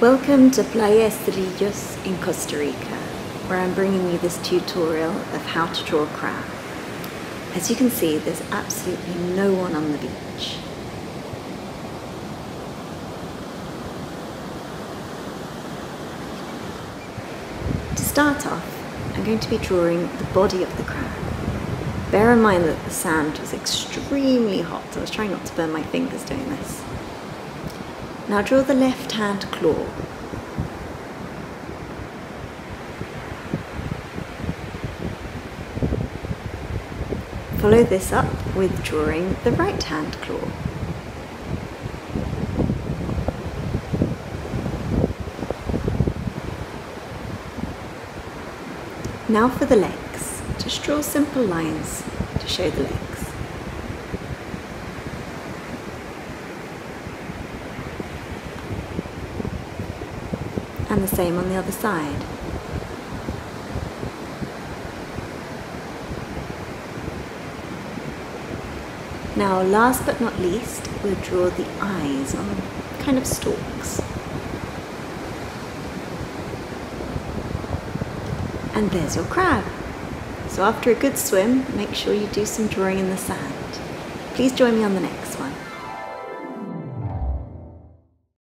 Welcome to Playa Esterillos in Costa Rica, where I'm bringing you this tutorial of how to draw a crab. As you can see, there's absolutely no one on the beach. To start off, I'm going to be drawing the body of the crab. Bear in mind that the sand was extremely hot, so I was trying not to burn my fingers doing this. Now draw the left hand claw. Follow this up with drawing the right hand claw. Now for the legs. Just draw simple lines to show the legs. And the same on the other side. Now last but not least, we'll draw the eyes on kind of stalks. And there's your crab. So after a good swim, make sure you do some drawing in the sand. Please join me on the next one.